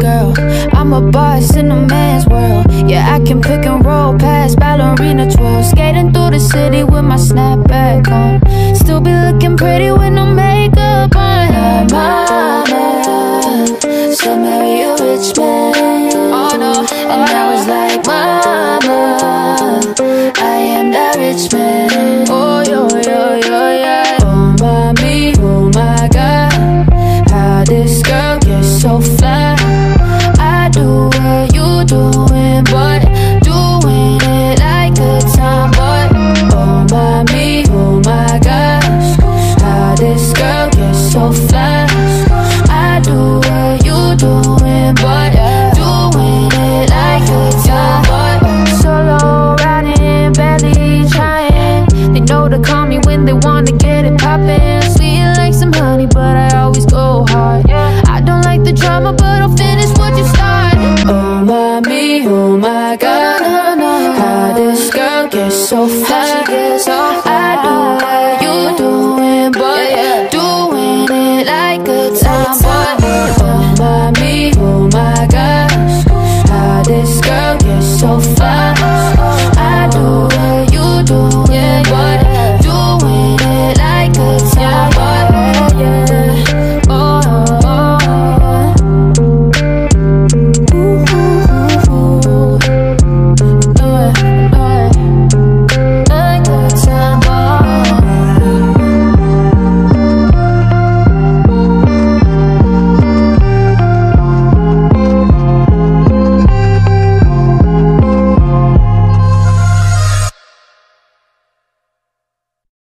I'm a boss in a man's world. Yeah, I can pick and roll past ballerina twirl. Skating through the city with my snapback on. Still be looking pretty with no makeup on. Her mama said marry a rich man. Oh no, and I was like, Mama, I am that rich man. Oh yo yo yo yeah. Oh mommy, oh my God, how this girl so fast. I do.